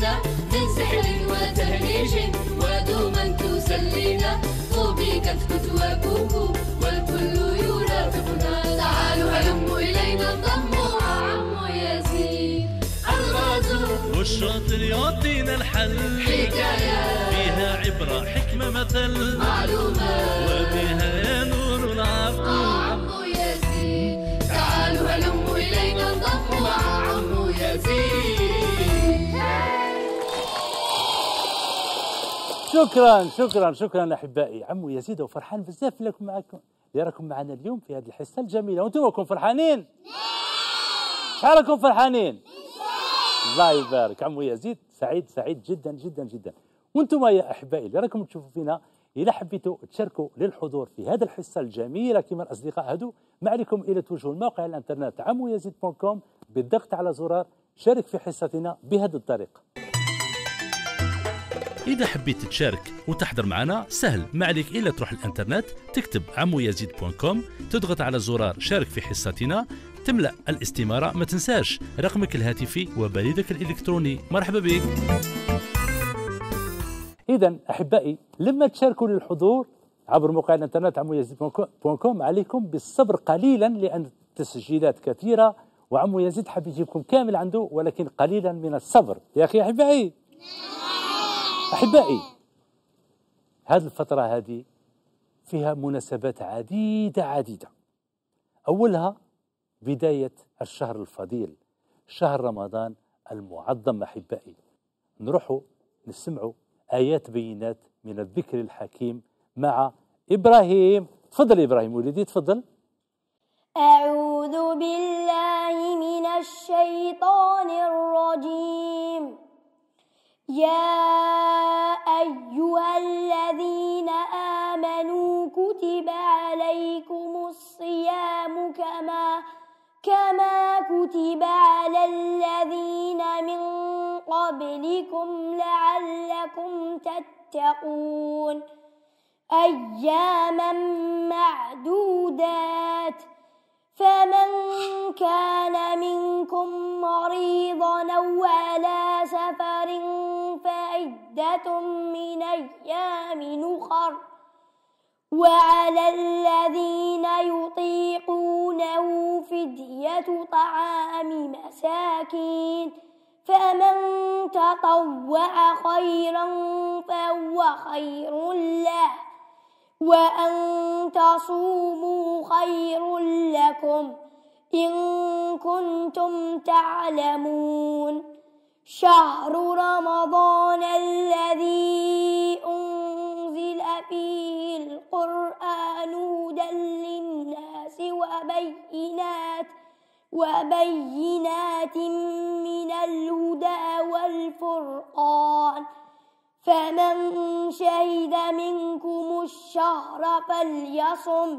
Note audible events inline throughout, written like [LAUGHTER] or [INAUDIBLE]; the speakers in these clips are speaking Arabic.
تحمينا من سحر وتهريج ودوما تسلينا طوبي كتكت وكوكو والكل يرافقنا. تعالوا هلموا إلينا انضموا عمو يزيد الغازو والشاطر يعطينا الحل. حكاية. فيها عبرة حكمة مثل. معلومة شكرا شكرا شكرا أحبائي. عمو يزيد وفرحان بزاف لكم معكم لراكم معنا اليوم في هذه الحصة الجميلة. وأنتم راكم فرحانين؟ شحال راكم فرحانين. الله يبارك. عمو يزيد سعيد سعيد جدا جدا جدا. وأنتم يا أحبائي اللي راكم تشوفوا فينا إذا حبيتوا تشاركوا للحضور في هذه الحصة الجميلة. كما الأصدقاء هادو ما عليكم الا توجهوا الموقع الإنترنت عمو يزيد بالضغط على زرار شارك في حصتنا بهذه الطريقة إذا حبيت تشارك وتحضر معنا سهل. ما عليك إلا تروح الإنترنت تكتب عمو يزيد com تضغط على زرار شارك في حصتنا. تملأ الاستمارة ما تنساش. رقمك الهاتفي وبريدك الإلكتروني. مرحبا بك. اذا أحبائي لما تشاركوا للحضور عبر موقع الإنترنت عمو يزيد com عليكم بالصبر قليلا لأن التسجيلات كثيرة وعمو يزيد حاب يجيبكم كامل عنده ولكن قليلا من الصبر. يا أخي أحبائي. أحبائي هذه الفترة هذه فيها مناسبات عديدة عديدة. أولها بداية الشهر الفضيل شهر رمضان المعظم أحبائي. نروحوا نسمعوا آيات بينات من الذكر الحكيم مع إبراهيم. تفضل إبراهيم ولدي تفضل. أعوذ بالله من الشيطان الرجيم. يا أيها الذين آمنوا كتب عليكم الصيام كما كما كتب على الذين من قبلكم لعلكم تتقون. أياما معدودات. فمن كان منكم مريضا أو على فعدة من أيام أخر وعلى الذين يطيقونه فدية طعام مساكين فمن تطوع خيرا فهو خير له وأن تصوموا خير لكم إن كنتم تعلمون شهر رمضان الذي أنزل فيه القرآن هدى للناس وبينات وبينات من الهدى والفرقان. فمن شهد منكم الشهر فليصم.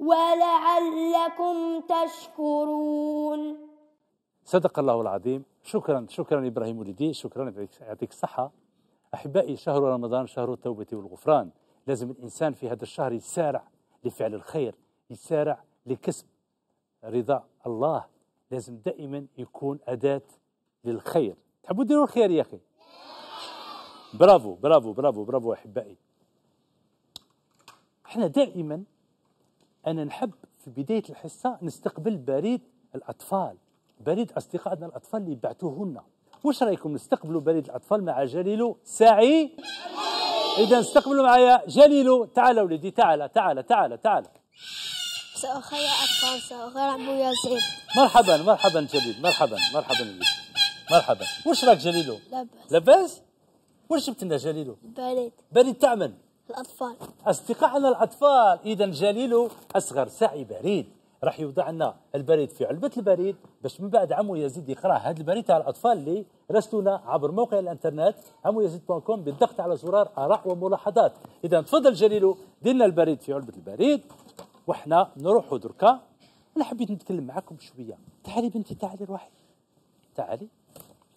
ولعلكم تشكرون. صدق الله العظيم. شكرا شكرا إبراهيم ولدي شكرا يعطيك الصحة أحبائي شهر رمضان شهر التوبة والغفران. لازم الإنسان في هذا الشهر يسارع لفعل الخير يسارع لكسب رضا الله. لازم دائما يكون أداة للخير. تحبوا ديروا الخير يا أخي؟ برافو برافو برافو برافو أحبائي. إحنا دائما أنا نحب في بداية الحصة نستقبل بريد الأطفال بريد أصدقائنا الأطفال اللي بعثوه لنا واش رأيكم نستقبلوا بريد الأطفال مع جليلو ساعي إذا استقبلوا معايا جليلو تعال ولدي تعال تعال تعال تعال. سأخي أطفال سأخي أبو ياسين مرحبا مرحبا جليل مرحبا مرحبا ولدي مرحبا. واش راك جليلو لاباس. لاباس؟ واش جبت لنا جليلو بريد. بريد تعمل. الأطفال. أصدقائنا الأطفال إذا جليل أصغر ساعي بريد. راح يوضع لنا البريد في علبة البريد باش من بعد عمو يزيد يقرأ هذا البريد تاع الأطفال اللي راسلونا عبر موقع الإنترنت عمو يزيد com بالضغط على زرار آراء وملاحظات. إذا تفضل جليلو ديرنا البريد في علبة البريد وحنا نروحوا دركا. أنا حبيت نتكلم معكم شوية. تعالي بنتي تعالي روحي. تعالي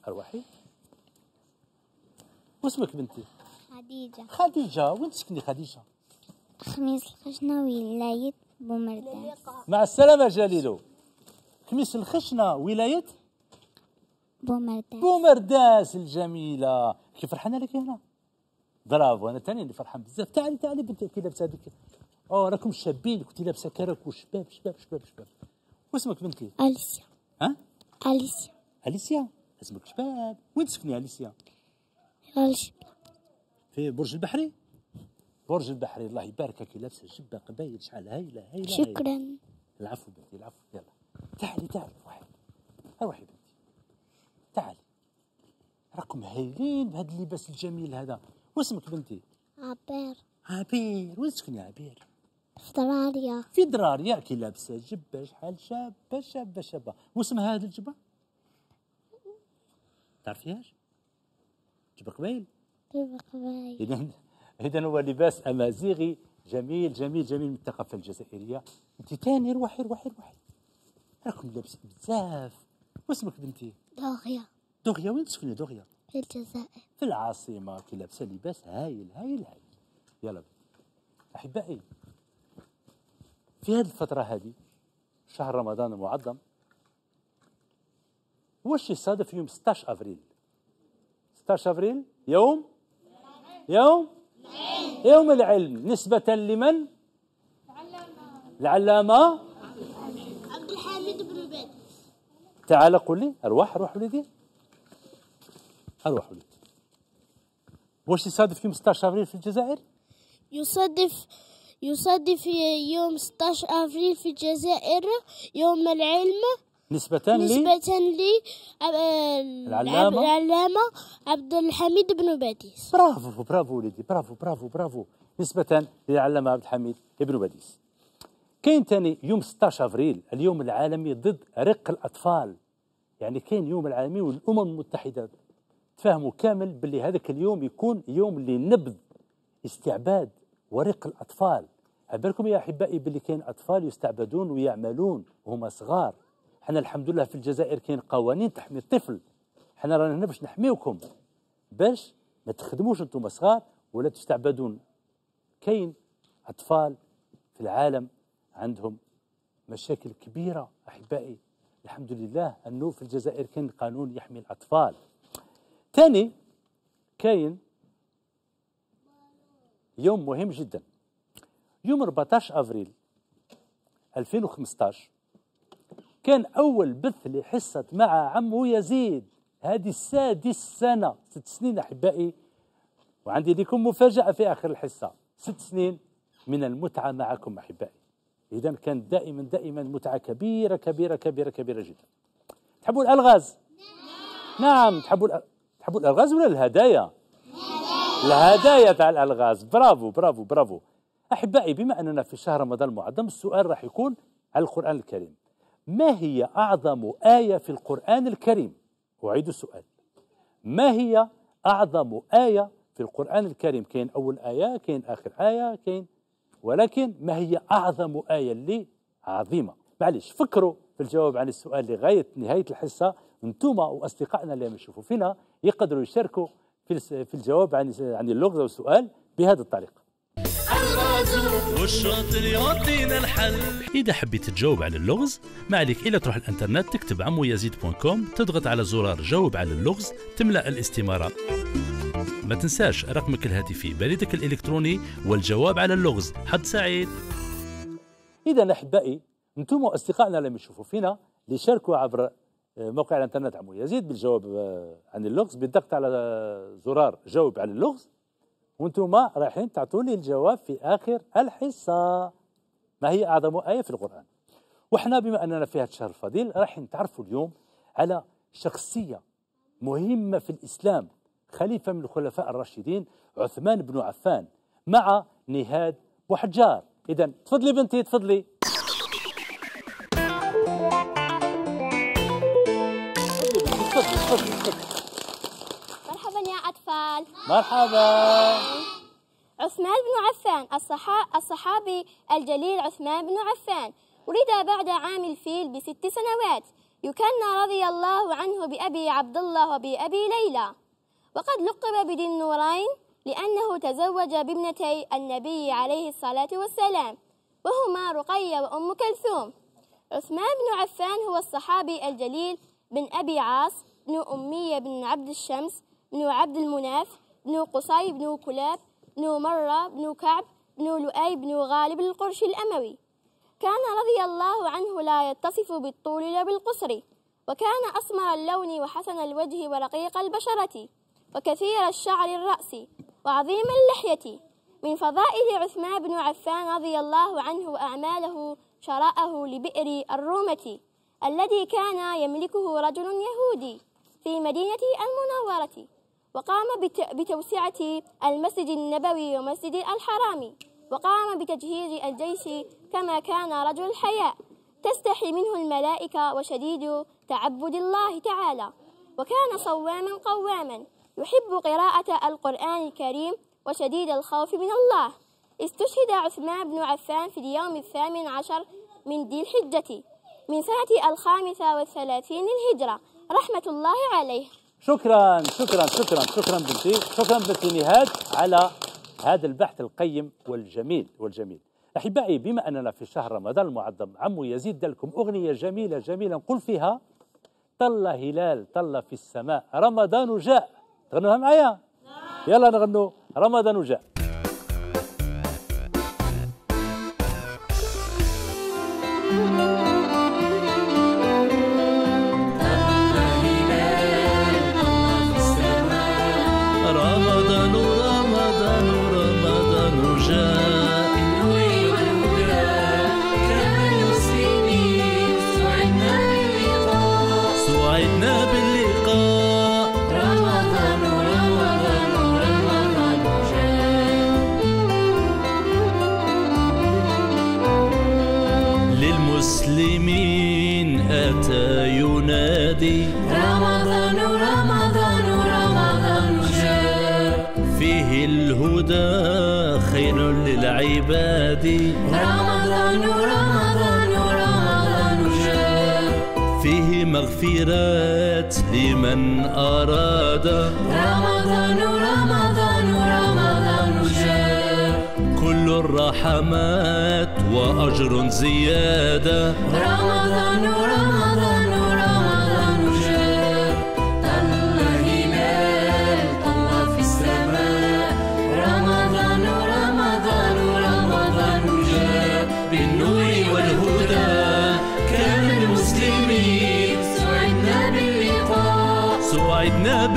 أروحي. واسمك بنتي؟ خديجة. خديجة وين تسكني خديجة؟ خميس الخشنة ولاية بومرداس مع السلامة جليلو خميس الخشنة ولاية؟ بومرداس بومرداس الجميلة. كيف فرحانة لك هنا؟ برافو أنا تاني اللي فرحان بزاف. تعالي تعالي بنتي كي لابسة هذيك. أوه راكم شابين كنتي لابسة كرك وشباب شباب شباب شباب. واسمك بنتي؟ أليسيا. ها؟ أليسيا. أليسيا؟ اسمك شباب. وين تسكني أليسيا؟ في برج البحري. برج البحري الله يباركك لابسه جبة قبايل شحال؟ هايله هايله هايلة. شكرا. العفو بنتي العفو يلا. تعالي تعالي روحي روحي بنتي. تعالي. راكم هايلين بهذا اللباس الجميل هذا. واسمك بنتي؟ عبير. عبير. وين تسكني عبير؟ استراليا في دراريا كي لابسه جبه شحال شابه شابه شابه واسمها هذه الجبه تعرفيهاش؟ جبه قبيل. اذا اذا هو لباس أمازيغي جميل جميل جميل من الثقافة الجزائرية. أنت تاني روحي روحي روحي. راكم لابسين بزاف. واسمك بنتي؟ داغيا دغيا وين تسكني دغيا؟ في الجزائر. في العاصمة كي لابسة لباس هايل هايل هايل. يلا. بي. أحبائي في هذه الفترة هذه شهر رمضان المعظم واش يصادف يوم 16 أفريل؟ 16 أفريل؟ يوم يوم؟ يوم العلم. نسبة لمن؟ العلامة عبد الحميد بن بادي تعال قل لي. أرواح أرواح وليدي. أرواح وليدي. واش يصادف يوم 16 أفريل في الجزائر؟ يصادف يصادف يوم 16 أبريل في الجزائر يوم العلم نسبة ل نسبة ل العلامة؟ العلامة عبد الحميد بن باديس برافو برافو وليدي برافو برافو برافو. نسبة للعلامة عبد الحميد ابن باديس كاين تاني يوم 16 أفريل اليوم العالمي ضد رق الأطفال. يعني كاين يوم العالمي والأمم المتحدة تفهموا كامل باللي هذاك اليوم يكون يوم لنبذ استعباد ورق الأطفال. بالكم يا أحبائي باللي كاين أطفال يستعبدون ويعملون وهم صغار. حنا الحمد لله في الجزائر كاين قوانين تحمي الطفل. حنا رانا هنا باش نحميوكم. باش ما تخدموش أنتم صغار ولا تستعبدون. كاين أطفال في العالم عندهم مشاكل كبيرة أحبائي. الحمد لله أنه في الجزائر كاين قانون يحمي الأطفال. ثاني كاين يوم مهم جدا. يوم 14 أفريل 2015 كان أول بث لحصة مع عمو يزيد. هذه السادس سنة. ست سنين أحبائي. وعندي لكم مفاجأة في آخر الحصة. ست سنين من المتعة معكم أحبائي. إذا كانت دائما دائما متعة كبيرة كبيرة كبيرة كبيرة جدا. تحبوا الألغاز؟ نعم. تحبوا تحبوا الألغاز ولا الهدايا؟ الهدايا تاع الألغاز. برافو برافو برافو. أحبائي بما أننا في شهر رمضان المعظم السؤال راح يكون على القرآن الكريم. ما هي أعظم آية في القرآن الكريم؟ أعيد السؤال. ما هي أعظم آية في القرآن الكريم؟ كاين أول آية كاين آخر آية كاين ولكن ما هي أعظم آية اللي عظيمة؟ معليش فكروا في الجواب عن السؤال لغاية نهاية الحصة. أنتم وأصدقائنا اللي يشوفوا فينا يقدروا يشاركوا في الجواب عن عن اللغز والسؤال بهذه الطريقة. والشاطر يعطينا الحل. إذا حبيت تجاوب على اللغز ما عليك إلا تروح الإنترنت تكتب عمو يزيد point com تضغط على زرار جاوب على اللغز تملأ الاستمارة. ما تنساش رقمك الهاتفي بريدك الإلكتروني والجواب على اللغز. حظ سعيد. إذا أحبائي أنتم وأصدقائنا اللي يشوفوا فينا اللي شاركوا عبر آه، موقع الإنترنت عمو يزيد بالجواب آه، عن اللغز بالضغط على آه، زرار جاوب على اللغز وأنتم رايحين تعطوني الجواب في آخر الحصة. ما هي أعظم آية في القرآن؟ وحنا بما أننا في هذا الشهر الفضيل راح نتعرفوا اليوم على شخصية مهمة في الإسلام خليفة من الخلفاء الراشدين عثمان بن عفان مع نهاد وحجار اذا تفضلي بنتي تفضلي تفضلي تفضلي. الأطفال مرحبا. عثمان بن عفان الصحا- الصحابي الجليل عثمان بن عفان ولد بعد عام الفيل بست سنوات يكنى رضي الله عنه بأبي عبد الله وبأبي ليلى. وقد لقب بذي النورين لأنه تزوج بابنتي النبي عليه الصلاة والسلام وهما رقية وأم كلثوم. عثمان بن عفان هو الصحابي الجليل بن أبي عاص بن أمية بن عبد الشمس بن عبد المناف بن قصي بن كلاب بن مرة بن كعب بن لؤي بن غالب القرش الأموي. كان رضي الله عنه لا يتصف بالطول لا بالقصر وكان أسمر اللون وحسن الوجه ورقيق البشرة وكثير الشعر الرأس وعظيم اللحية. من فضائل عثمان بن عفان رضي الله عنه وأعماله شراءه لبئر الرومة الذي كان يملكه رجل يهودي في مدينة المنورة. وقام بت- بتوسعة المسجد النبوي ومسجد الحرام وقام بتجهيز الجيش كما كان رجل الحياء تستحي منه الملائكة وشديد تعبد الله تعالى. وكان صواما قواما يحب قراءة القرآن الكريم وشديد الخوف من الله. استشهد عثمان بن عفان في اليوم الثامن عشر من ذي الحجة من سنة الخامسة والثلاثين للهجرة. رحمة الله عليه. شكرا شكرا شكرا شكرا بنتي شكرا بنتي نهاد على هذا البحث القيم والجميل والجميل. أحبائي بما أننا في شهر رمضان المعظم عمو يزيد لكم أغنية جميلة جميلة نقول فيها طل هلال طل في السماء رمضان جاء. تغنوها معايا؟ يلا نغنوا رمضان جاء. الهدى خير للعباد. رمضان رمضان رمضان جاء فيه مغفرات لمن أراد. رمضان رمضان رمضان جاء كل الرحمات وأجر زيادة. رمضان رمضان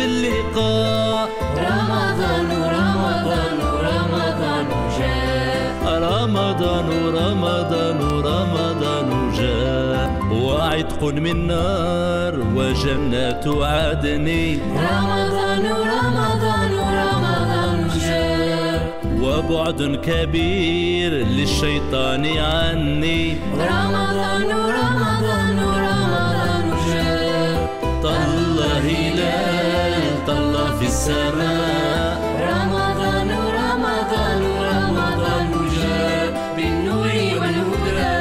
سعدنا باللقاء رمضان رمضان رمضان جاء. رمضان رمضان رمضان جاء. وعتق من نار وجنات عدن. رمضان رمضان رمضان جاء. وبعد كبير للشيطان عني. رمضان رمضان في السماء. رمضان رمضان رمضان جاء بالنور والهدى.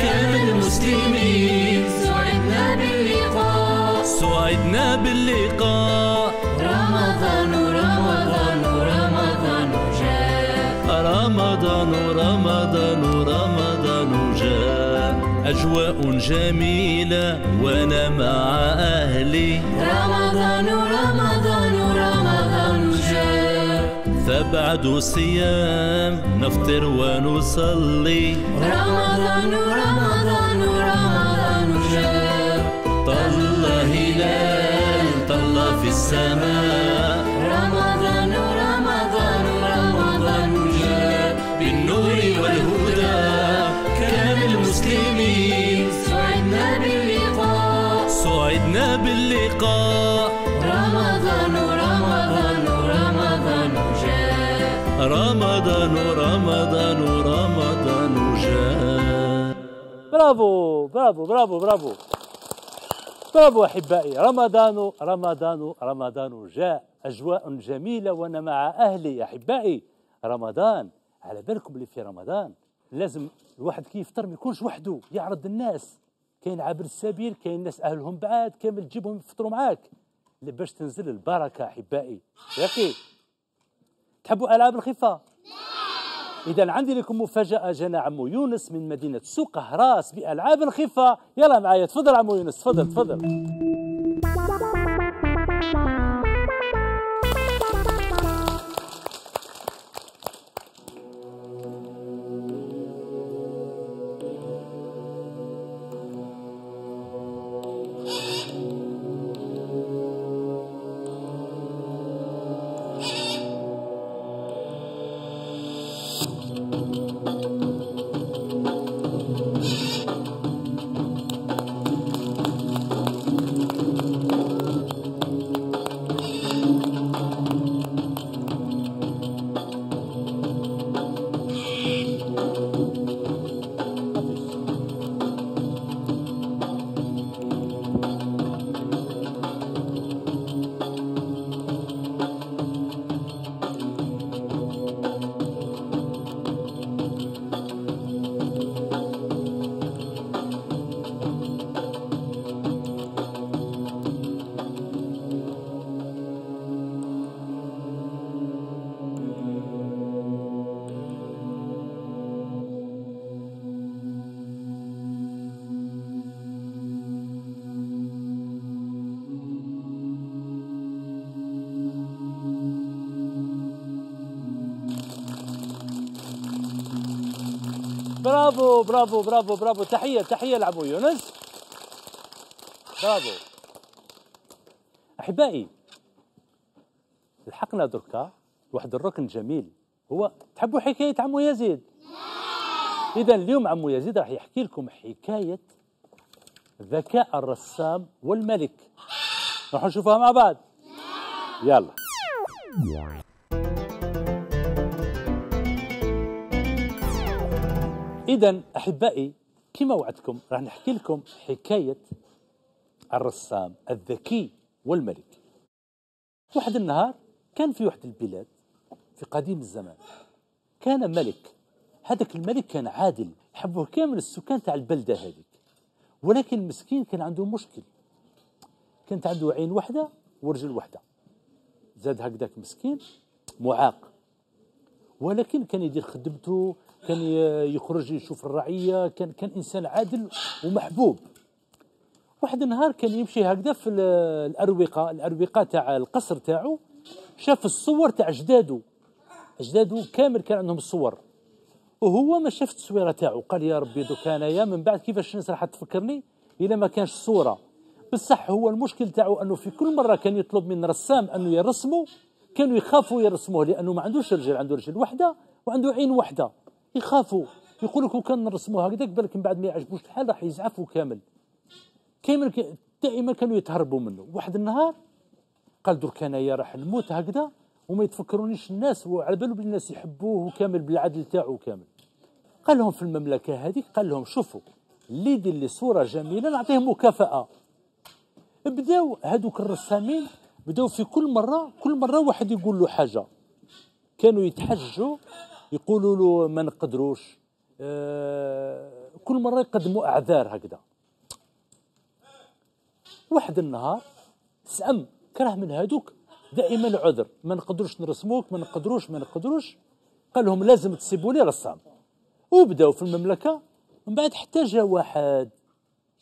كان المسلمين سعدنا باللقاء. سعدنا باللقاء. رمضان رمضان رمضان جاء. رمضان رمضان رمضان جاء. أجواء جميلة وأنا مع أهلي. رمضان رمضان رمضان فبعد صيام نفطر ونصلي. رمضان رمضان رمضان جاء طل هلال طل في السماء. رمضان رمضان رمضان جاء بالنور والهدى كان المسلمين. سعدنا باللقاء. سعدنا باللقاء. رمضان رمضان رمضان جاء. برافو برافو برافو برافو. برافو أحبائي. رمضان رمضان رمضان جاء. أجواء جميلة وأنا مع أهلي. أحبائي رمضان. على بالكم اللي في رمضان. لازم الواحد كي يفطر ما يكونش وحده يعرض الناس. كاين عابر السبيل كاين ناس أهلهم بعاد كامل تجيبهم يفطروا معاك. باش تنزل البركة أحبائي. يا أخي تحبوا ألعاب الخفة؟ إذا عندي لكم مفاجأة جانا عمو يونس من مدينة سوق هراس بألعاب الخفة. يلا معايا تفضل عمو يونس تفضل تفضل. برافو برافو برافو برافو. تحية تحية لعبو يونس. برافو. أحبائي لحقنا دركا واحد الركن جميل هو تحبوا حكاية عمو يزيد؟ إذا اليوم عمو يزيد راح يحكي لكم حكاية ذكاء الرسام والملك. راح نشوفها مع بعض. يلا. إذا أحبائي كما وعدتكم راح نحكي لكم حكاية الرسام الذكي والملك. واحد النهار كان في واحد البلاد في قديم الزمان. كان ملك. هذاك الملك كان عادل حبه كامل السكان تاع البلدة هذيك. ولكن المسكين كان عنده مشكل. كانت عنده عين واحدة ورجل واحدة زاد هكذاك مسكين معاق. ولكن كان يدير خدمته كان يخرج يشوف الرعية كان كان إنسان عادل ومحبوب. واحد النهار كان يمشي هكذا في ال- الأروقة الأروقة تاع القصر تاعو شاف الصور تاع أجدادو أجدادو كامل كان عندهم الصور. وهو ما شاف التصويرة تاعو. قال يا ربي دوك أنايا من بعد كيفاش الناس راح تفكرني؟ إلا ما كانش الصورة بصح هو المشكل تاعو أنه في كل مرة كان يطلب من رسام أنه يرسمه كانوا يخافوا يرسموه لأنه ما عندوش رجل عنده رجل واحدة وعنده عين واحدة يخافوا. يقول لك كان نرسموه هكذاك بالك من بعد ما يعجبوش الحال راح يزعفوا كامل. كامل دائما كانوا يتهربوا منه. واحد النهار قال درك انايا راح نموت هكذا وما يتفكرونيش الناس وعلى بالو بلي الناس يحبوه وكامل بالعدل تاعو كامل. قال لهم في المملكة هذيك قال لهم شوفوا اللي يدير لي صورة جميلة نعطيه مكافأة. بداو هذوك الرسامين بداو في كل مرة كل مرة واحد يقول له حاجة. كانوا يتحجوا يقولوا له ما نقدروش. آه كل مرة يقدموا أعذار هكذا. واحد النهار سأم كره من هذوك دائما العذر ما نقدروش نرسموك ما نقدروش ما نقدروش. قال لهم لازم تسيبوا لي رسام وبداوا في المملكة من بعد حتى جا واحد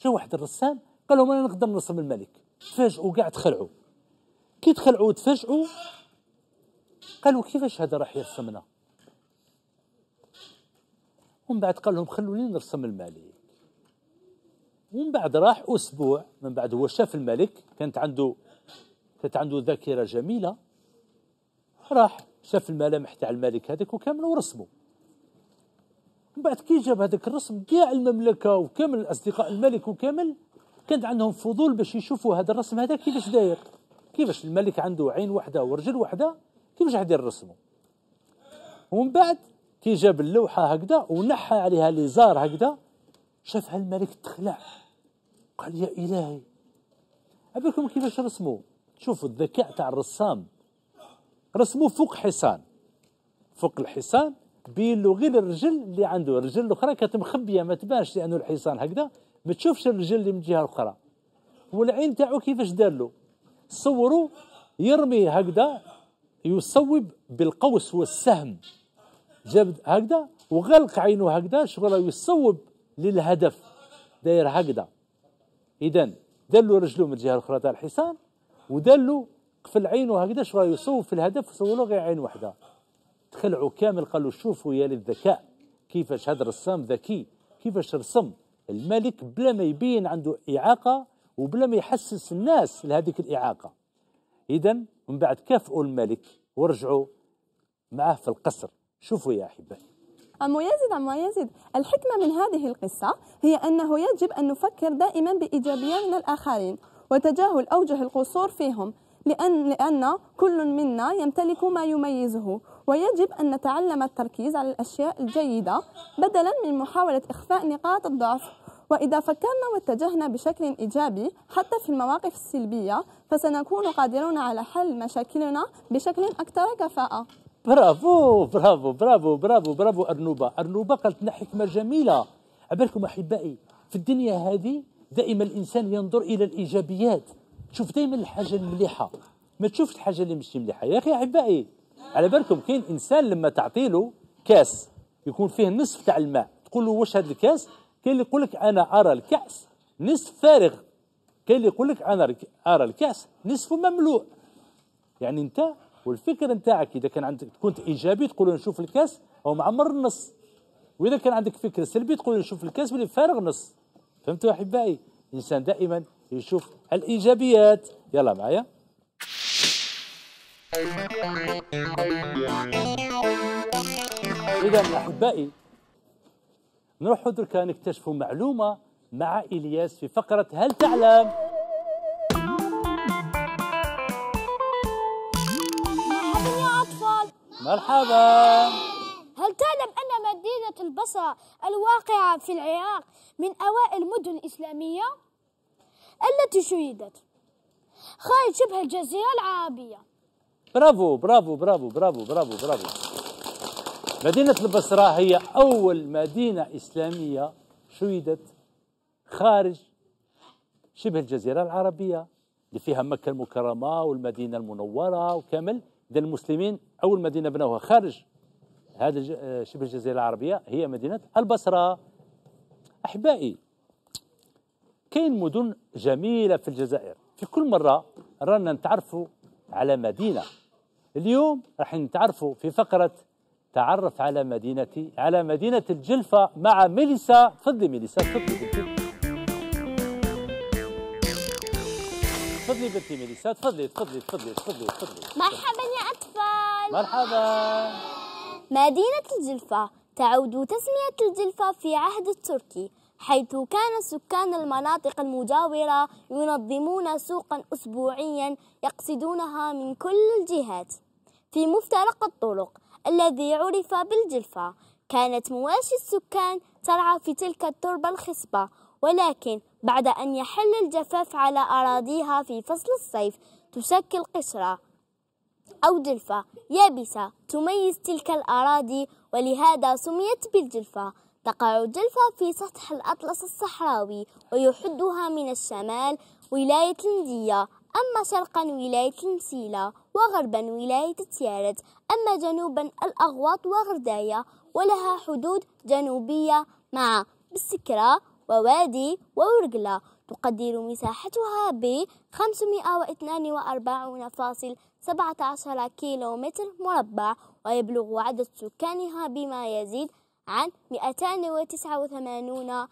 جا واحد الرسام قال لهم أنا نقدر نرسم الملك. تفاجئوا كاع تخلعوا. كي تخلعوا وتفاجئوا قالوا كيفاش هذا راح يرسمنا؟ ومن بعد قال لهم خلوني نرسم الملك. ومن بعد راح أسبوع من بعد هو شاف الملك كانت عنده كانت عنده ذاكرة جميلة راح شاف الملامح تاع الملك هذاك وكامل ورسمه من بعد كي جاب هذاك الرسم كاع المملكة وكامل الاصدقاء الملك وكامل كانت عندهم فضول باش يشوفوا هذا الرسم هذا كيفاش داير. كيفاش الملك عنده عين واحدة ورجل واحدة كيفاش يدير رسمه. ومن بعد كي جاب اللوحة هكذا ونحى عليها لي زار هكذا شافها الملك تخلع. قال يا إلهي أبيكم كيفاش رسموا شوفوا الذكاء تاع الرسام. رسموا فوق حصان. فوق الحصان بين له غير الرجل اللي عنده. الرجل الاخرى كانت مخبية ما تبانش لأنه الحصان هكذا. ما تشوفش الرجل اللي من الجهه الاخرى والعين تاعو كيفاش دار له؟ صوروا يرمي هكذا يصوب بالقوس والسهم. جاب هكذا وغلق عينه هكذا شغل يصوب للهدف. داير هكذا. اذا له رجله من الجهة الأخرى تاع الحصان ودار له قفل عينه هكذا شغل يصوب في الهدف وصور له غير عين واحدة تخلعوا كامل قالوا شوفوا يا للذكاء كيفاش هذا الرسام ذكي كيفاش رسم. الملك بلا ما يبين عنده إعاقة وبلا ما يحسس الناس لهذيك الإعاقة. إذا من بعد كافئوا الملك ورجعوا معه في القصر. شوفوا يا أحبائي. عمو يزيد عمو يزيد الحكمة من هذه القصة هي أنه يجب أن نفكر دائما بإيجابية من الآخرين وتجاهل أوجه القصور فيهم لأن, لأن كل منا يمتلك ما يميزه ويجب أن نتعلم التركيز على الأشياء الجيدة بدلا من محاولة إخفاء نقاط الضعف. وإذا فكرنا واتجهنا بشكل إيجابي حتى في المواقف السلبية فسنكون قادرون على حل مشاكلنا بشكل أكثر كفاءة. برافو برافو برافو برافو برافو أرنوبة. أرنوبة قالت لنا حكمة جميلة. عبالكم أحبائي في الدنيا هذه دائما الإنسان ينظر إلى الإيجابيات. تشوف دائما الحاجة المليحة. ما تشوفش الحاجة اللي مش مليحة. يا أخي أحبائي على بالكم كاين إنسان لما تعطيله كاس يكون فيه نصف تاع الماء تقول له واش هذا الكاس؟ كاين اللي يقول لك أنا أرى الكأس نصف فارغ. كاين اللي يقول لك أنا أرى الكأس نصفه مملوء. يعني أنت والفكر نتاعك إذا كان عندك كنت إيجابي تقول نشوف الكاس هو معمر النص. وإذا كان عندك فكر سلبي تقول نشوف الكاس بلي فارغ نص. فهمتوا أحبائي؟ الإنسان دائما يشوف الإيجابيات. يلا معايا. اذا أحبائي نروحوا دركا نكتشفوا معلومة مع إلياس في فقرة هل تعلم مرحبا. هل تعلم أن مدينة البصرة الواقعة في العراق من أوائل المدن الإسلامية؟ التي شيدت خارج شبه الجزيرة العربية. برافو برافو برافو برافو برافو برافو. مدينة البصرة هي أول مدينة إسلامية شيدت خارج شبه الجزيرة العربية اللي فيها مكة المكرمة والمدينة المنورة وكامل. ده المسلمين أول مدينة بنوها خارج الج- آه، شبه الجزيرة العربية هي مدينة البصرة. أحبائي كاين مدن جميلة في الجزائر. في كل مرة رانا نتعرفوا على مدينة. اليوم راح نتعرفوا في فقرة تعرف على مدينتي على مدينة الجلفة مع ميليسا. تفضلي ميليسا تفضلي. تفضلي بنتي ميليسا تفضلي تفضلي تفضلي تفضلي تفضلي. مرحبا يا أطفال. مرحبا. مدينة الجلفة تعود تسمية الجلفة في عهد التركي حيث كان سكان المناطق المجاورة ينظمون سوقا أسبوعيا يقصدونها من كل الجهات. في مفترق الطرق الذي عرف بالجلفة كانت مواشي السكان ترعى في تلك التربة الخصبة ولكن بعد أن يحل الجفاف على أراضيها في فصل الصيف تشكل قشرة أو جلفة يابسة تميز تلك الأراضي ولهذا سميت بالجلفة. تقع الجلفة في سطح الأطلس الصحراوي ويحدها من الشمال ولاية الندية أما شرقا ولاية المسيلة وغربا ولاية تيارت أما جنوبا الأغواط وغرداية ولها حدود جنوبية مع بالسكرة ووادي وورقلة تقدر مساحتها ب 542.17 كيلو متر مربع ويبلغ عدد سكانها بما يزيد عن 289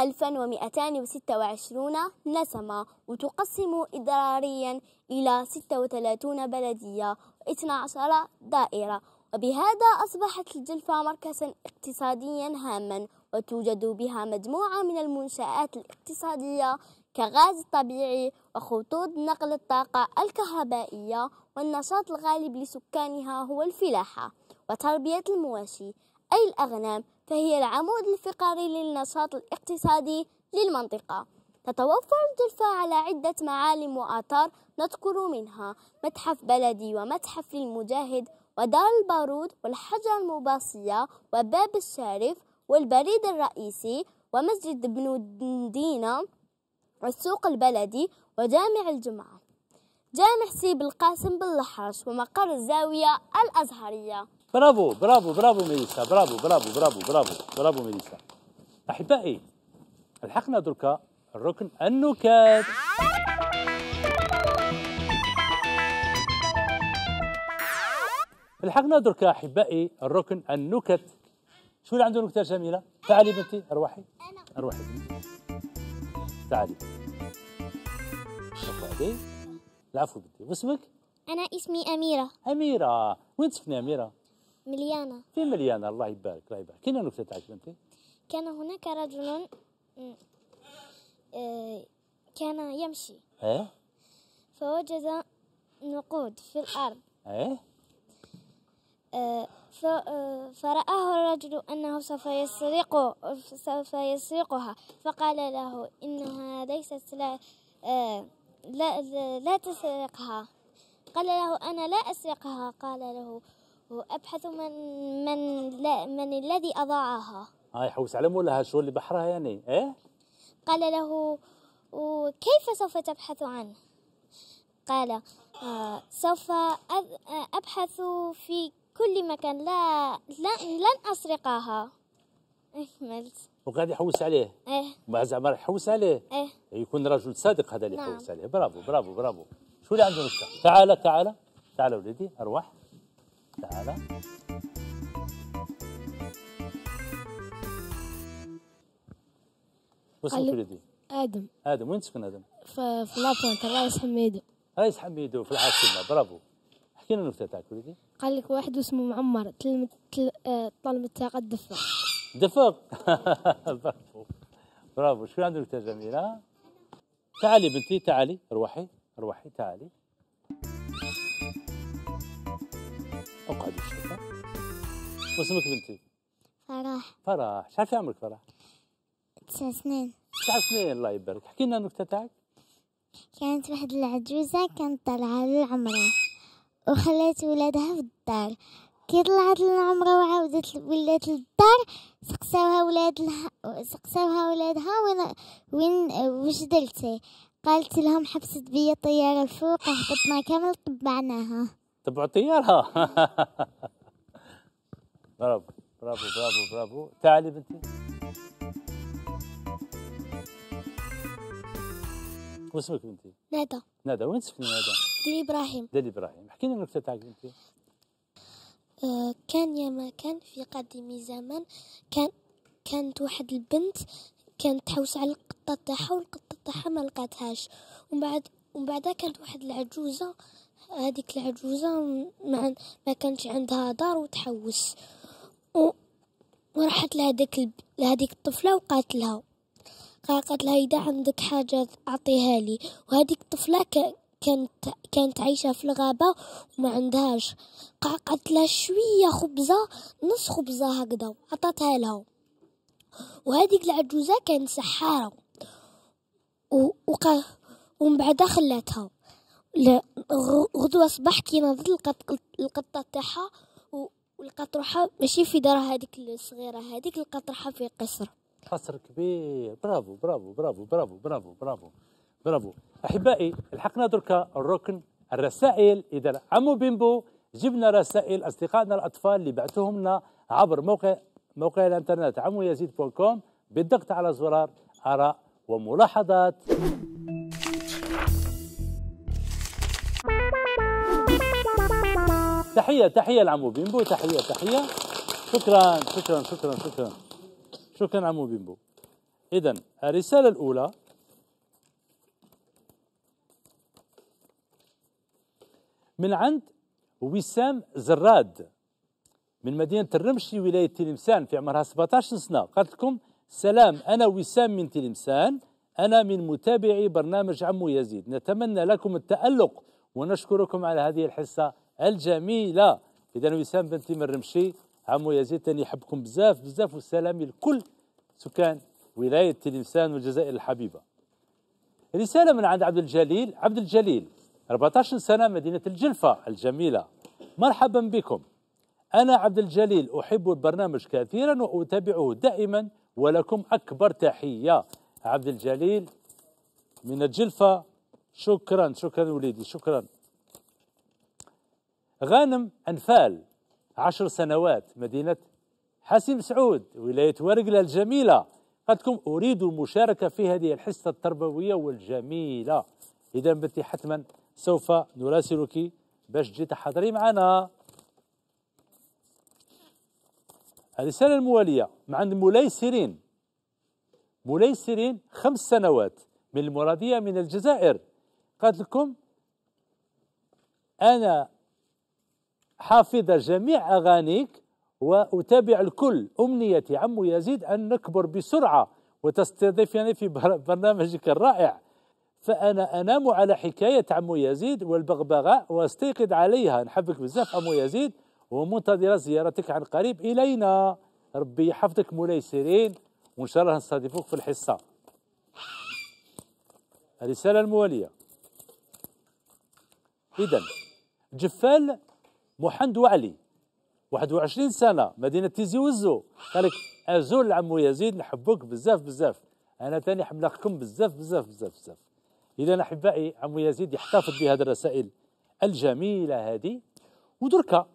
1226 نسمة وتقسم إداريا إلى 36 بلدية و12 دائرة. وبهذا أصبحت الجلفة مركزا اقتصاديا هاما وتوجد بها مجموعة من المنشآت الاقتصادية كغاز الطبيعي وخطوط نقل الطاقة الكهربائية والنشاط الغالب لسكانها هو الفلاحة وتربية المواشي. أي الأغنام فهي العمود الفقري للنشاط الاقتصادي للمنطقة. تتوفر الجلفة على عدة معالم وآثار نذكر منها متحف بلدي ومتحف للمجاهد ودار البارود والحجر المباصية وباب الشارف والبريد الرئيسي ومسجد ابن دينا والسوق البلدي وجامع الجمعة. جامع سيب القاسم باللحرش ومقر الزاوية الأزهرية. برافو برافو برافو ميليسا برافو برافو برافو برافو برافو ميليسا أحبائي الحقنا دركا الركن النكات. الحقنا دركا احبائي الركن النكت. شو اللي عنده نكتة جميلة؟ تعالي بنتي أروحي. أروحي. بنتي تعالي اقعدي العفو بنتي. واسمك؟ أنا اسمي أميرة. أميرة. وين تسكني أميرة؟ مليانة. في مليانة. الله يبارك الله يبارك. كاينة نكتة تاعك بنتي؟ كان هناك رجل آه، كان يمشي. إيه؟ فوجد نقود في الأرض. آه، فرآه الرجل أنه سوف يسرق سوف يسرقها. فقال له إنها ليست لا لا, لا, تسرقها. قال له أنا لا أسرقها. قال له أبحث من من لا من الذي أضاعها. هاي حوس على مولها شو اللي بحرها يعني؟ إيه؟ قال له كيف سوف تبحث عنه؟ قال آه، سوف آه، أبحث في كل مكان لا لن, لن أسرقها. أكملت وقاعد يحوس عليه. إيه. ما زعما راح يحوس عليه. إيه. يكون رجل صادق هذا اللي نعم. يحوس عليه. برافو برافو برافو. شو اللي عنده نكتة؟ تعال تعال. تعال ولدي أروح تعال. واسمك قلب. ولدي آدم. آدم. وين تسكن آدم؟ في لابونت الرئيس حميدة رئيس حميدو في العاصمة. برافو. احكي لنا النكته تاعك ولدي قال لك واحد اسمه معمر تلمت تل... آه، طلب الطاقة الدفة دفق. برافو. [LAUGHS] برافو شو عنده نكته جميلة؟ تعالي بنتي تعالي. روحي روحي تعالي. أقعدي شوفة واسمك بنتي؟ فرح. فرح. شحال في عمرك فرح؟ تسع سنين. تسع سنين. الله يبارك. احكي لنا النكته تاعك كانت واحد العجوزة كانت طالعة للعمرة. وخلات ولادها في الدار. كي طلعت للعمرة وعاودت ولات للدار سقساوها ولاد لها سقساوها ولادها وين وين واش درتي؟ قالت لهم حبست بيا طيارة الفوق وهبطنا كامل طبعناها. تبع الطيارة. [LAUGHS] برافو برافو برافو برافو. تعالي بنتي. واسمك بنتي؟ ندى ندى وين تسكني ندى دي إبراهيم دلي إبراهيم. احكي لنا النكته تاعك بنتي آه، كان يا ما كان في قديم زمان كان كانت واحد البنت كانت تحوس على القطة تاعها والقطة تاعها ما لقاتهاش. ومن بعد ومن بعدها كانت واحد العجوزة هذيك العجوزة ما, ما كانش عندها دار وتحوس. و وراحت لهذيك الب... لهذيك الطفلة وقالت لها قالت لها إذا عندك حاجة أعطيها لي. وهذيك الطفلة ك... كانت كانت عايشة في الغابة وما عندهاش. قالت لها شوية خبزة نص خبزة هكذا عطاتها لها وهذيك العجوزة كانت سحارة. وقا... ومن بعدها خلاتها. غدوة صباح كي ناضت لقات القطة تاعها ولقات روحها ماشي في دارها هذيك الصغيرة هذيك لقات روحها في قصر. قصر كبير. برافو برافو برافو برافو برافو برافو. برافو. أحبائي الحقنا دركا الركن الرسائل. إذا عمو بيمبو جبنا رسائل أصدقائنا الأطفال اللي بعثوهم لنا عبر موقع موقع الإنترنت عمو يزيد بوم كوم بالضغط على زرار آراء وملاحظات. تحية تحية لعمو بيمبو. تحية تحية. شكرا شكرا شكرا شكرا. شكرا عمو بيمبو. إذا الرسالة الأولى من عند وسام زراد من مدينة الرمشي ولاية تلمسان في عمرها 17 سنة. قالت لكم سلام أنا وسام من تلمسان أنا من متابعي برنامج عمو يزيد. نتمنى لكم التألق ونشكركم على هذه الحصة الجميلة. إذا وسام بنتي من الرمشي عمو يزيد تاني يحبكم بزاف بزاف والسلام لكل سكان ولاية تلمسان والجزائر الحبيبة. رسالة من عند عبد الجليل. عبد الجليل. 14 سنة مدينة الجلفة الجميلة. مرحبا بكم. أنا عبد الجليل أحب البرنامج كثيرا وأتابعه دائما ولكم أكبر تحية. عبد الجليل من الجلفة. شكرا شكرا وليدي شكرا. غانم أنفال عشر سنوات مدينة حسيم سعود ولاية ورقلة الجميلة. لكم أريد المشاركة في هذه الحصة التربوية والجميلة. إذا بنتي حتما سوف نراسلك باش تجي تحضري معنا. الرسالة الموالية مع عند مولاي سيرين مولاي سيرين خمس سنوات من المرادية من الجزائر. قالت لكم أنا حافظة جميع أغانيك وأتابع الكل. أمنيتي عمو يزيد أن نكبر بسرعة وتستضيفني في برنامجك الرائع. فأنا أنام على حكاية عمو يزيد والبغبغاء واستيقظ عليها. نحبك بزاف عمو يزيد ومنتظرة زيارتك عن قريب إلينا. ربي يحفظك مولاي سيرين وإن شاء الله نستضيفوك في الحصة. الرسالة الموالية. إذا جفال محمد وعلي 21 سنة مدينة تيزي وزو. قال لك أزول عمو يزيد نحبوك بزاف بزاف. أنا تاني حملقكم بزاف بزاف بزاف بزاف. إذا أحبائي عمو يزيد يحتفظ بهذه الرسائل الجميلة هذه. ودركا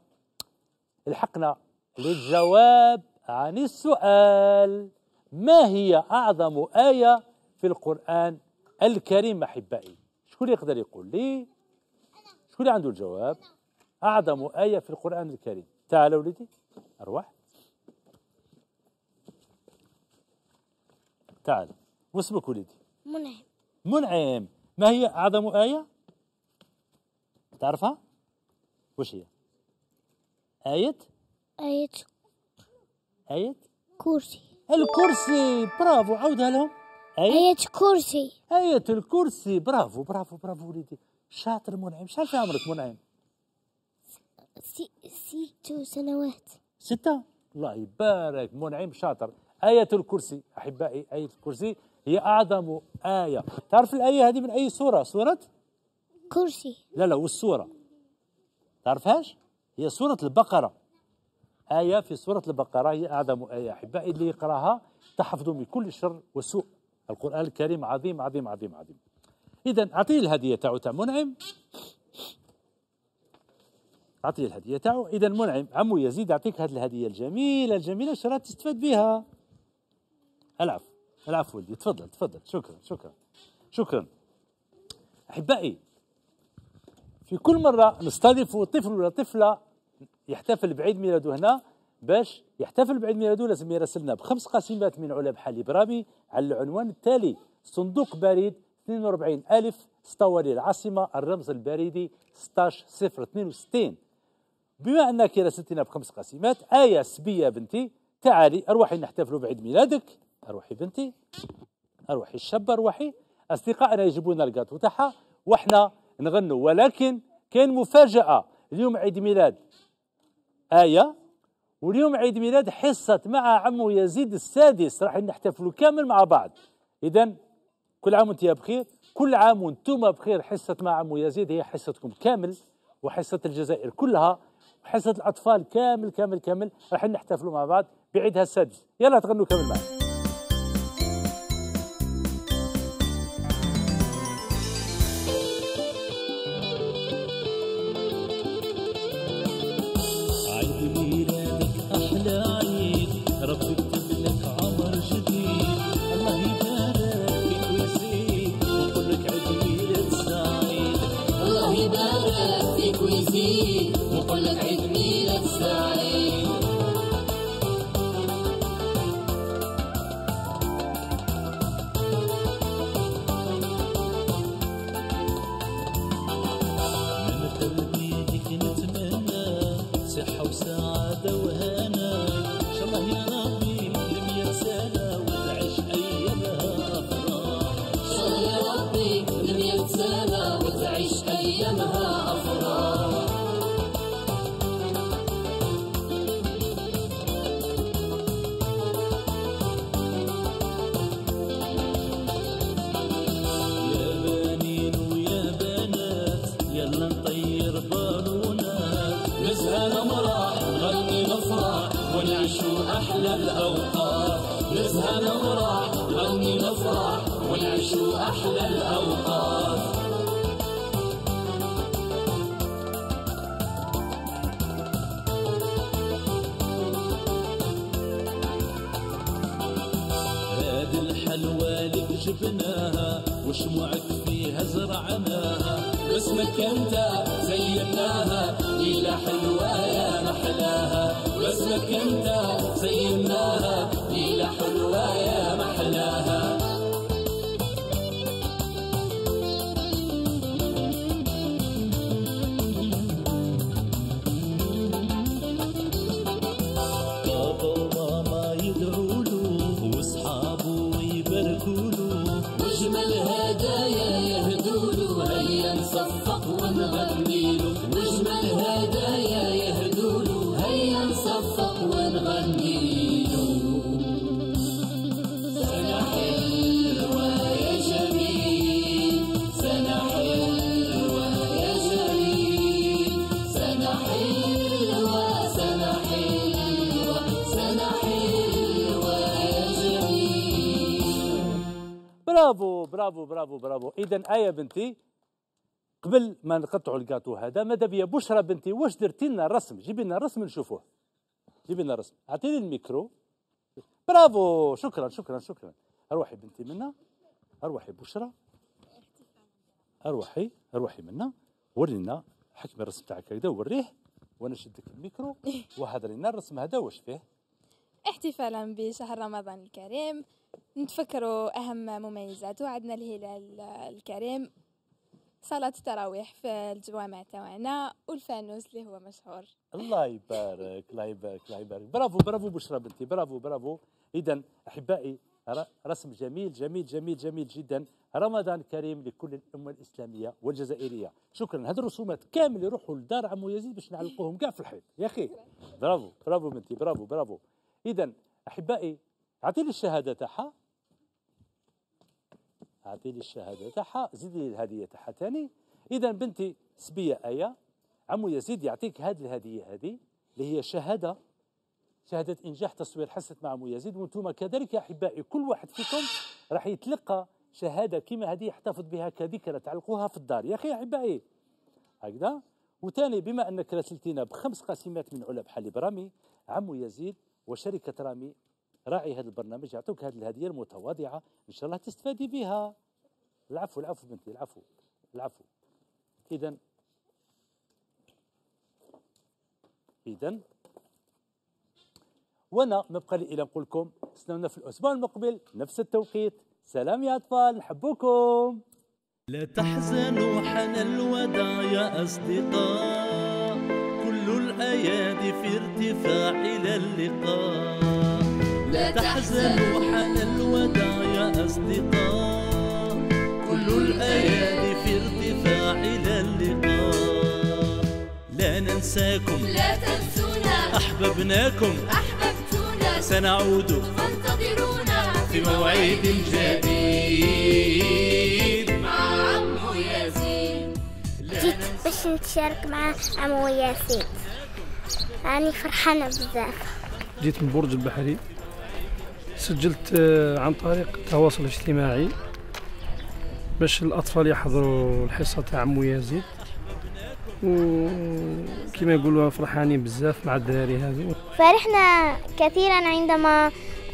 الحقنا للجواب عن السؤال ما هي أعظم آية في القرآن الكريم أحبائي؟ شكون يقدر يقول لي؟ شكون اللي عنده الجواب؟ أعظم آية في القرآن الكريم. تعال ولدي أروح تعال. واسمك ولدي منعم. منعم. ما هي أعظم آية؟ تعرفها؟ وش هي؟ آية؟ آية آية؟ كرسي. الكرسي. برافو. عودها لهم. آية؟ آية كرسي. آية الكرسي. برافو. برافو. برافو وليدي. شاطر منعم. شحال في عمرك منعم؟ ست سنوات. ستة؟ الله يبارك. منعم. شاطر. آية الكرسي. أحبائي آية الكرسي. هي أعظم آية. تعرف الآية هذه من أي سورة؟ سورة؟ كرسي. لا لا والسورة. تعرفهاش؟ هي سورة البقرة. آية في سورة البقرة هي أعظم آية. أحبائي اللي يقرأها تحفظ من كل شر وسوء. القرآن الكريم عظيم عظيم عظيم عظيم. إذا أعطيه الهدية تاعو تاع منعم. أعطيه الهدية تاعو. إذا منعم عمو يزيد أعطيك هذه الهدية الجميلة الجميلة شرا تستفاد بها. العفو العفو ولدي تفضل تفضل. شكرا شكرا شكرا. أحبائي في كل مرة نستضيف طفل ولا طفلة يحتفل بعيد ميلاده هنا باش يحتفل بعيد ميلاده لازم يراسلنا بخمس قسيمات من علب حليب برامي على العنوان التالي. صندوق بريد 42 ألف اسطواني العاصمة الرمز البريدي 16062 بما أنك راسلتنا بخمس قسيمات آية سبية بنتي تعالي أروحي نحتفلوا بعيد ميلادك. أروحي بنتي أروحي الشابة أروحي أصدقائنا يجيبون الكاتو تاعها وإحنا نغنوا ولكن كاين مفاجأة. اليوم عيد ميلاد آية واليوم عيد ميلاد حصة مع عمو يزيد السادس. راح نحتفلوا كامل مع بعض. إذا كل عام وأنتم بخير. كل عام وأنتم بخير. حصة مع عمو يزيد هي حصتكم كامل وحصة الجزائر كلها وحصة الأطفال كامل كامل كامل. راح نحتفلوا مع بعض بعيدها السادس. يلا تغنوا كامل معنا. اللي جبناها وشموعك فيها زرعناها. باسمك أنت زيناها ليلة حلوة يا محلاها. باسمك أنت زيناها برافو برافو برافو. اذا آية بنتي قبل ما نقطعوا الكاطو هذا ماذا بيا؟ بشرى بنتي واش درتي لنا رسم جيبي لنا رسم نشوفوه. جيبي لنا رسم أعطيني الميكرو. برافو. شكرا شكرا شكرا. أروحي بنتي منا. أروحي بشرى. أروحي أروحي منا. ورينا حكمي الرسم تاعك هكذا وريه وأنا شدك الميكرو. [LAUGHS] وهذا لنا الرسم هذا واش فيه؟ احتفالا بشهر رمضان الكريم. نتفكروا أهم مميزاته عندنا الهلال الكريم. صلاة التراويح في الجوامع تاعنا والفانوس اللي هو مشهور. الله يبارك الله يبارك الله يبارك. برافو برافو بشرى بنتي برافو برافو. اذا أحبائي ر- رسم جميل جميل جميل جميل جدا. رمضان كريم لكل الأمة الإسلامية والجزائرية. شكرا. هذه الرسومات كامل يروحوا لدار عمو يزيد باش نعلقوهم كاع في الحيط يا أخي برافو برافو بنتي برافو برافو. اذا أحبائي اعطيني الشهادة تاعها. اعطيني الشهادة تاعها. زيدي لي الهدية تاعها ثاني اذا بنتي سبية آية. عمو يزيد يعطيك هذه الهدية هذه اللي هي شهادة. شهادة إنجاح تصوير حصلت مع عمو يزيد. وأنتم كذلك يا أحبائي كل واحد فيكم راح يتلقى شهادة كما هذه يحتفظ بها كذكرى تعلقوها في الدار. يا أخي أحبائي هكذا. وثاني بما أنك راسلتينا بخمس قاسمات من علب حليب رامي عمو يزيد وشركة رامي راعي هذا البرنامج يعطوك هذه الهدية المتواضعة إن شاء الله تستفادي بها. العفو العفو بنتي العفو العفو. اذا اذا وأنا ما بقى لي الا نقول لكم استنونا في الأسبوع المقبل نفس التوقيت. سلام يا أطفال نحبكم لا تحزنوا حان الوداع يا أصدقاء. كل الأيادي في ارتفاع إلى اللقاء. لا تحزنوا حان الوداع يا أصدقاء. كل الأيادي في ارتفاع إلى اللقاء. لا ننساكم. لا تنسونا. أحببناكم. أحببتونا. سنعود فانتظرونا. في موعد جديد. مع عمو ياسين. جيت باش نتشارك مع عمو ياسين. راني فرحانة بزاف. جيت من برج البحري. سجلت آه، عن طريق التواصل الاجتماعي باش الأطفال يحضروا الحصة تاع عمو يزيد. وكما يقولوا فرحانين بزاف مع الدراري هذو. فرحنا كثيرا عندما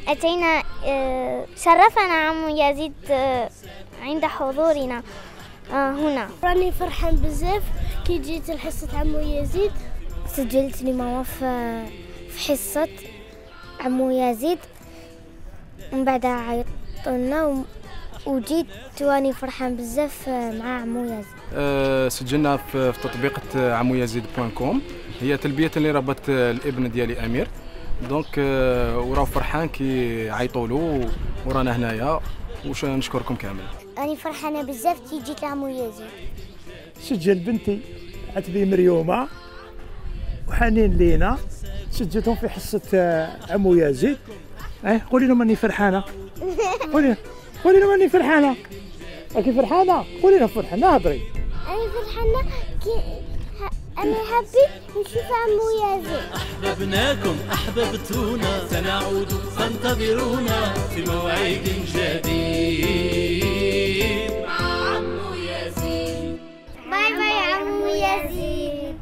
أتينا آه، شرفنا عمو يزيد آه، عند حضورنا هنا. راني فرحان بزاف كي جيت لحصة عمو يزيد. سجلت لي ماما في في حصة عمو يزيد. ومن بعد عيطولنا وجيت وراني فرحان بزاف آه، مع عمو يزيد آه، سجلنا في في تطبيق عمو يزيد point com. هي تلبية لرغبة الابن ديالي أمير. donc آه، وراه فرحان كي عيطوا له ورانا هنايا. وش نشكركم كامل. راني فرحانة بزاف كي جيت لعمو يزيد سجل بنتي عتبي مريومة. وحنين لينا. سجلتهم في حصة آه، عمو يزيد إيه قولي لهم أني فرحانة. قولي قولي لهم أني فرحانة. راكي فرحانة؟ قولي لهم فرحانه هضري أنا فرحانة. كي أنا حابة نشوف عمو يزيد. احببناكم احببتونا سنعود فانتظرونا في موعد جديد. مع عمو يزيد bye bye عمو يزيد